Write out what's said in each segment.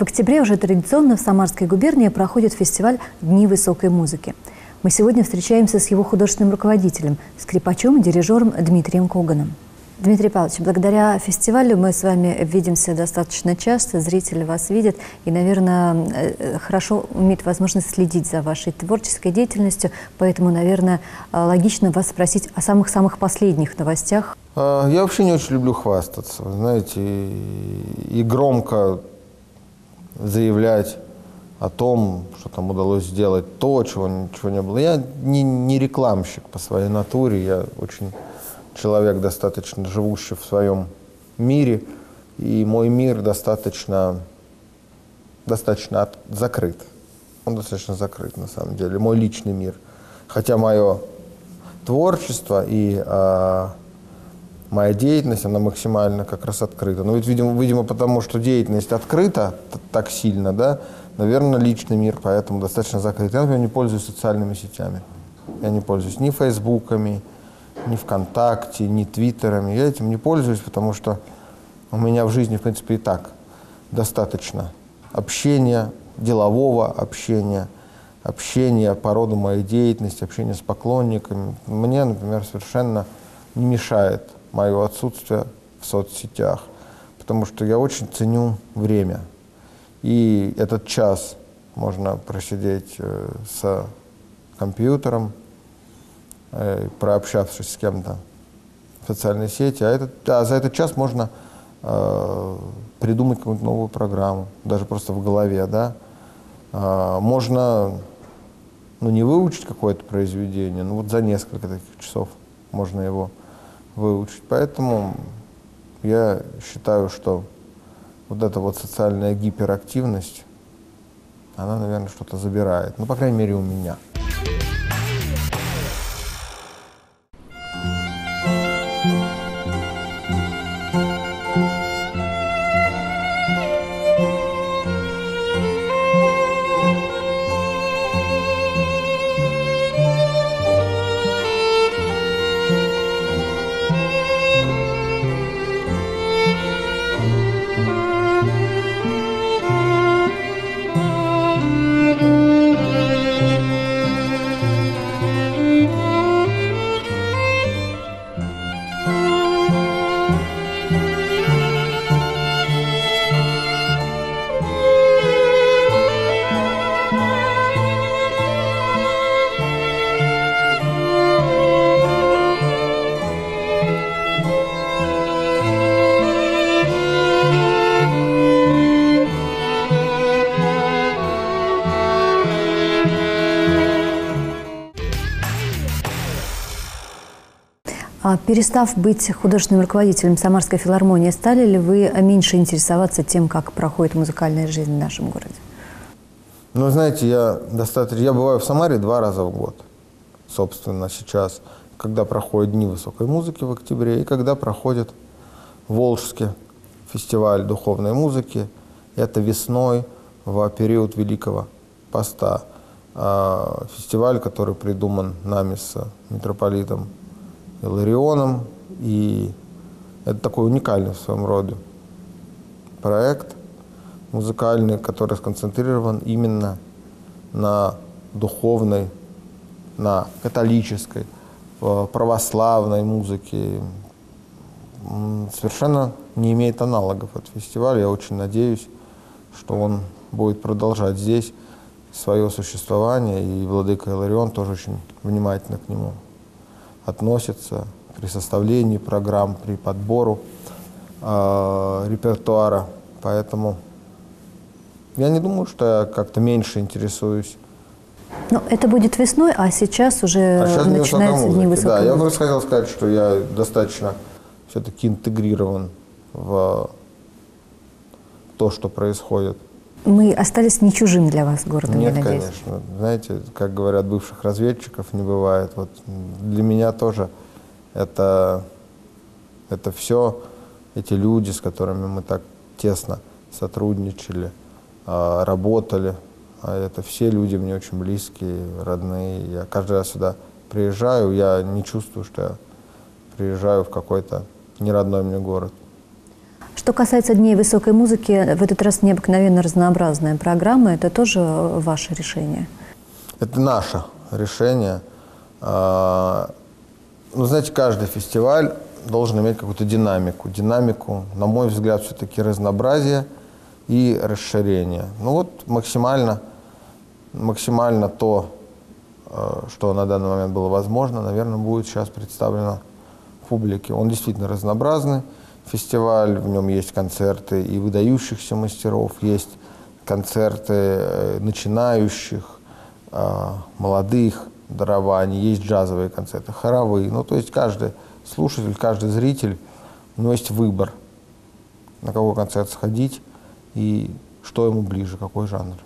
В октябре уже традиционно в Самарской губернии проходит фестиваль «Дни высокой музыки». Мы сегодня встречаемся с его художественным руководителем, скрипачом дирижером Дмитрием Коганом. Дмитрий Павлович, благодаря фестивалю мы с вами видимся достаточно часто, зрители вас видят и, наверное, э, хорошо имеют возможность следить за вашей творческой деятельностью, поэтому, наверное, логично вас спросить о самых-самых последних новостях. А, я вообще не очень люблю хвастаться, знаете, и громко заявлять о том, что там удалось сделать то, чего, чего не было. Я не, не рекламщик по своей натуре, я очень человек, достаточно живущий в своем мире, и мой мир достаточно, достаточно от, закрыт. Он достаточно закрыт, на самом деле, мой личный мир. Хотя мое творчество и э, моя деятельность, она максимально как раз открыта. Но ведь, видимо, видимо, потому что деятельность открыта так сильно, да, наверное, личный мир поэтому достаточно закрыт. Я, например, не пользуюсь социальными сетями. Я не пользуюсь ни фейсбуками, ни ВКонтакте, ни Твиттерами. Я этим не пользуюсь, потому что у меня в жизни, в принципе, и так достаточно общения, делового общения, общения по роду моей деятельности, общения с поклонниками. Мне, например, совершенно не мешает мое отсутствие в соцсетях, потому что я очень ценю время. И этот час можно просидеть э, с компьютером, э, прообщавшись с кем-то в социальной сети, а, этот, а за этот час можно э, придумать какую-то новую программу, даже просто в голове, да. Э, можно, ну, не выучить какое-то произведение, но вот за несколько таких часов можно его выучить. Поэтому я считаю, что вот эта вот социальная гиперактивность, она, наверное, что-то забирает. Ну, по крайней мере, у меня. Перестав быть художественным руководителем Самарской филармонии, стали ли вы меньше интересоваться тем, как проходит музыкальная жизнь в нашем городе? Ну, знаете, я достаточно... Я бываю в Самаре два раза в год, собственно, сейчас, когда проходят Дни высокой музыки в октябре и когда проходит Волжский фестиваль духовной музыки. Это весной в период Великого Поста. А, фестиваль, который придуман нами с митрополитом Иларионом. И это такой уникальный в своем роде проект музыкальный, который сконцентрирован именно на духовной, на католической, православной музыке. Совершенно не имеет аналогов от фестиваля. Я очень надеюсь, что он будет продолжать здесь свое существование, и Владыка Иларион тоже очень внимательно к нему относится при составлении программ, при подбору э, репертуара. Поэтому я не думаю, что я как-то меньше интересуюсь. Ну, это будет весной, а сейчас уже а сейчас начинаются дни высокой Да, я просто хотел сказать, что я достаточно все-таки интегрирован в то, что происходит мы остались не чужим для вас городом, Нет, я надеюсь. конечно. Знаете, как говорят бывших разведчиков, не бывает. Вот для меня тоже это, это все, эти люди, с которыми мы так тесно сотрудничали, а, работали, а это все люди мне очень близкие, родные. Я каждый раз сюда приезжаю, я не чувствую, что я приезжаю в какой-то неродной мне город. Что касается Дней высокой музыки, в этот раз необыкновенно разнообразная программа. Это тоже ваше решение? Это наше решение. А, ну, знаете, каждый фестиваль должен иметь какую-то динамику. Динамику, на мой взгляд, все-таки разнообразие и расширение. Ну вот максимально, максимально то, э, что на данный момент было возможно, наверное, будет сейчас представлено публике. Он действительно разнообразный фестиваль, в нем есть концерты и выдающихся мастеров, есть концерты э, начинающих, э, молодых дарований, есть джазовые концерты, хоровые. Ну, то есть каждый слушатель, каждый зритель, у него есть выбор, на какой концерт сходить и что ему ближе, какой жанр.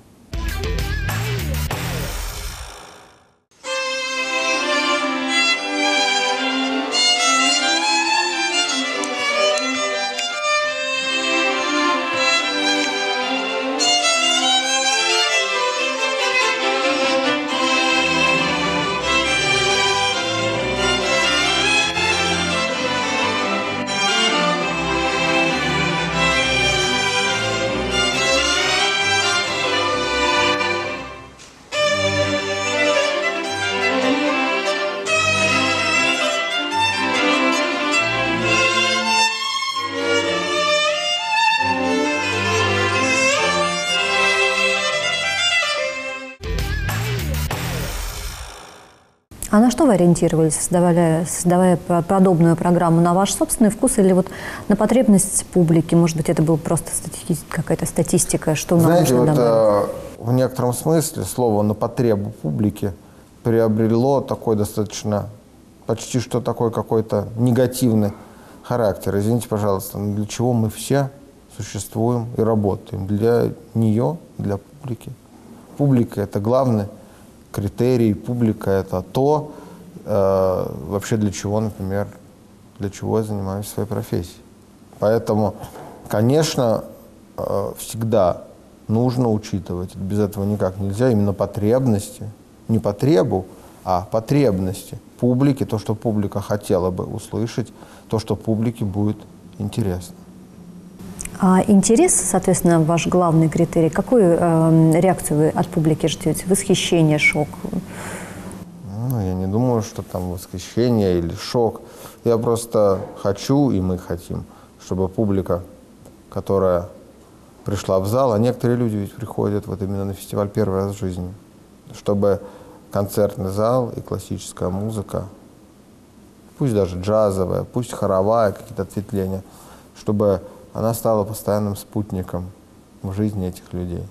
А на что вы ориентировались, создавая, создавая подобную программу? На ваш собственный вкус или вот на потребность публики? Может быть, это была просто стати какая-то статистика, что Знаете, нам нужно вот, э, в некотором смысле слово «на потребу публики» приобрело такой достаточно, почти что такой какой-то негативный характер. Извините, пожалуйста, но для чего мы все существуем и работаем? Для нее, для публики. Публика – это главный критерий, публика – это то, э, вообще для чего, например, для чего я занимаюсь своей профессией. Поэтому, конечно, э, всегда нужно учитывать, без этого никак нельзя, именно потребности, не потребу, а потребности публики, то, что публика хотела бы услышать, то, что публике будет интересно. А интерес, соответственно, ваш главный критерий. Какую э, реакцию вы от публики ждете? Восхищение, шок? Ну, я не думаю, что там восхищение или шок. Я просто хочу, и мы хотим, чтобы публика, которая пришла в зал, а некоторые люди ведь приходят вот именно на фестиваль первый раз в жизни, чтобы концертный зал и классическая музыка, пусть даже джазовая, пусть хоровая, какие-то ответвления, чтобы она стала постоянным спутником в жизни этих людей.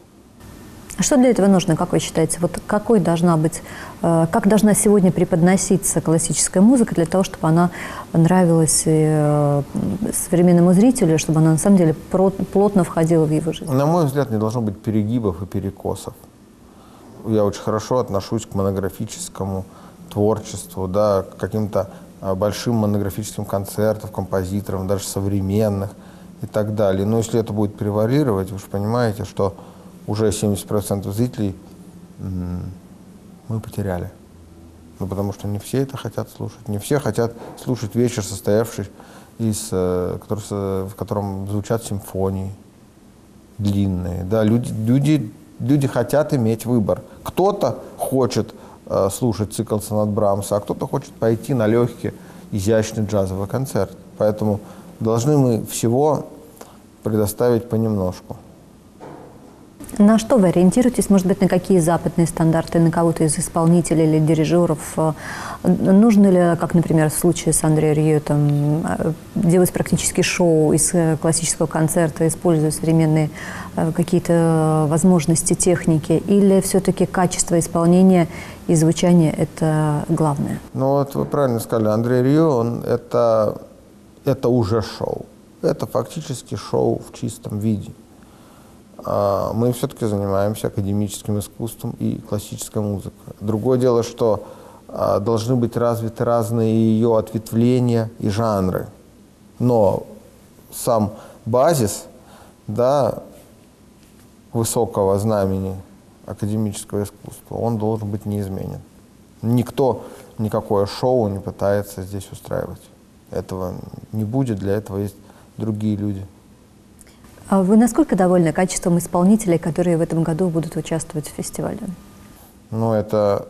А что для этого нужно, как вы считаете? Вот какой должна быть, э, как должна сегодня преподноситься классическая музыка для того, чтобы она нравилась э, современному зрителю, чтобы она на самом деле плотно входила в его жизнь? На мой взгляд, не должно быть перегибов и перекосов. Я очень хорошо отношусь к монографическому творчеству, да, к каким-то э, большим монографическим концертам, композиторам, даже современных – и так далее. Но если это будет превалировать, вы же понимаете, что уже 70% зрителей мы потеряли. Ну, потому что не все это хотят слушать. Не все хотят слушать вечер, состоявший из, э, который, в котором звучат симфонии длинные. Да, люди, люди, люди хотят иметь выбор. Кто-то хочет э, слушать цикл сонат Брамса, а кто-то хочет пойти на легкий, изящный джазовый концерт. Поэтому должны мы всего предоставить понемножку. На что вы ориентируетесь? Может быть, на какие западные стандарты, на кого-то из исполнителей или дирижеров? Нужно ли, как, например, в случае с Андреем Рью, там, делать практически шоу из э, классического концерта, используя современные э, какие-то возможности техники? Или все-таки качество исполнения и звучания – это главное? Ну вот вы правильно сказали, Андрей Рью, он, это, это уже шоу это фактически шоу в чистом виде. А, мы все-таки занимаемся академическим искусством и классической музыкой. Другое дело, что а, должны быть развиты разные ее ответвления и жанры. Но сам базис да, высокого знамени академического искусства, он должен быть неизменен. Никто никакое шоу не пытается здесь устраивать. Этого не будет, для этого есть другие люди. А вы насколько довольны качеством исполнителей, которые в этом году будут участвовать в фестивале? Ну, это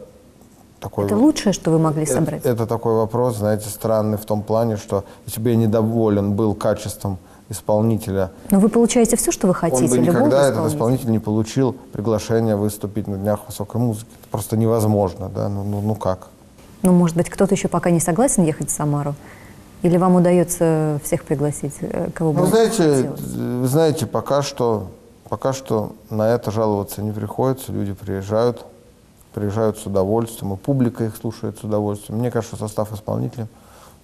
такой... Это лучшее, что вы могли это, собрать? Это такой вопрос, знаете, странный в том плане, что если бы я недоволен был качеством исполнителя, Но вы получаете все, что вы хотите? он бы никогда, этот исполнитель, не получил приглашение выступить на Днях высокой музыки. Это просто невозможно, да, ну, ну, ну как? Ну, может быть, кто-то еще пока не согласен ехать в Самару? Или вам удается всех пригласить, э, кого бы Ну, знаете, вы знаете, пока что, пока что на это жаловаться не приходится. Люди приезжают, приезжают с удовольствием, и публика их слушает с удовольствием. Мне кажется, состав исполнителей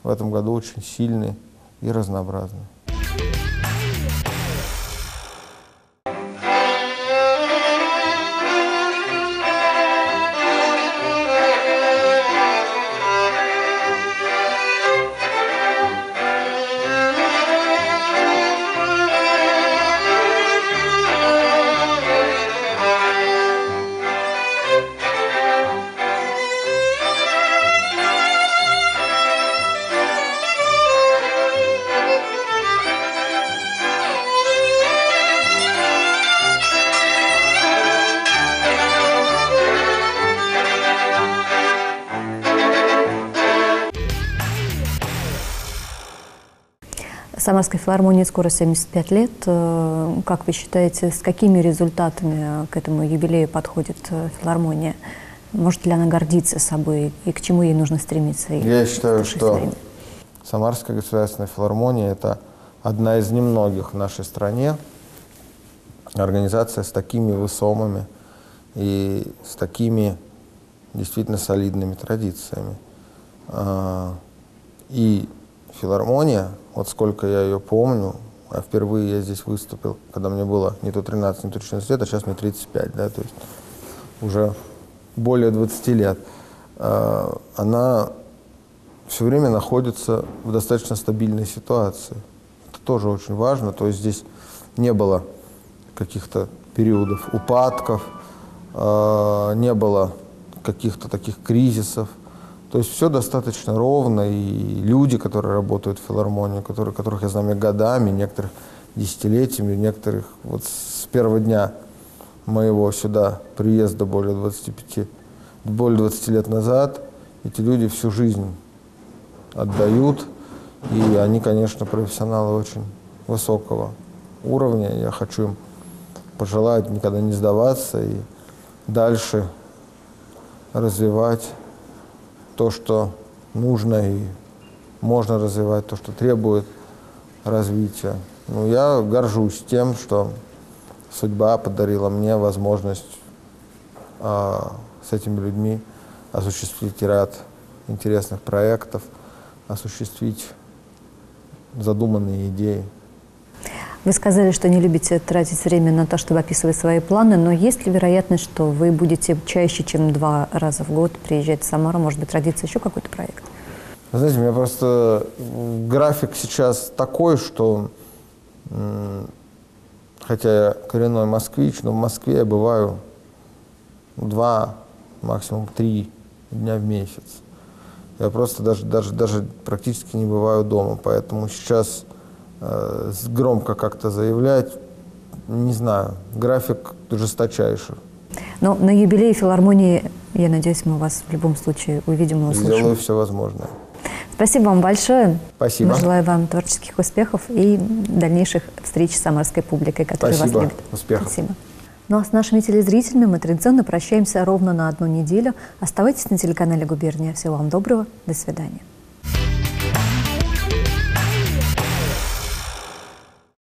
в этом году очень сильный и разнообразный. Самарской филармонии скоро 75 лет. Э, Как вы считаете, с какими результатами к этому юбилею подходит э, филармония? Может ли она гордиться собой и к чему ей нужно стремиться? Я считаю, что время? Самарская государственная филармония – это одна из немногих в нашей стране организация с такими высомыми и с такими действительно солидными традициями. А, И филармония, вот сколько я ее помню, а впервые я здесь выступил, когда мне было не то 13, не то 14 лет, а сейчас мне 35, да, то есть уже более 20 лет, а, она все время находится в достаточно стабильной ситуации. Это тоже очень важно. То есть здесь не было каких-то периодов упадков, э, не было каких-то таких кризисов. То есть все достаточно ровно, и люди, которые работают в филармонии, которые, которых я знаю годами, некоторых десятилетиями, некоторых вот с первого дня моего сюда приезда более 25, более 20 лет назад, эти люди всю жизнь отдают, и они, конечно, профессионалы очень высокого уровня. Я хочу им пожелать никогда не сдаваться и дальше развивать то, что нужно и можно развивать, то, что требует развития. Ну, я горжусь тем, что судьба подарила мне возможность а, с этими людьми осуществить ряд интересных проектов, осуществить задуманные идеи. Вы сказали, что не любите тратить время на то, чтобы описывать свои планы, но есть ли вероятность, что вы будете чаще, чем два раза в год приезжать в Самару? Может быть, родится еще какой-то проект? Знаете, у меня просто график сейчас такой, что хотя я коренной москвич, но в Москве я бываю два, максимум три дня в месяц. Я просто даже, даже, даже практически не бываю дома, поэтому сейчас громко как-то заявлять, не знаю, график жесточайший. Но на юбилее филармонии, я надеюсь, мы вас в любом случае увидим и услышим. Сделаю все возможное. Спасибо вам большое. Спасибо. Мы желаем вам творческих успехов и дальнейших встреч с самарской публикой, которая Спасибо. вас любит. Успехов. Спасибо. Ну а с нашими телезрителями мы традиционно прощаемся ровно на одну неделю. Оставайтесь на телеканале «Губерния». Всего вам доброго. До свидания.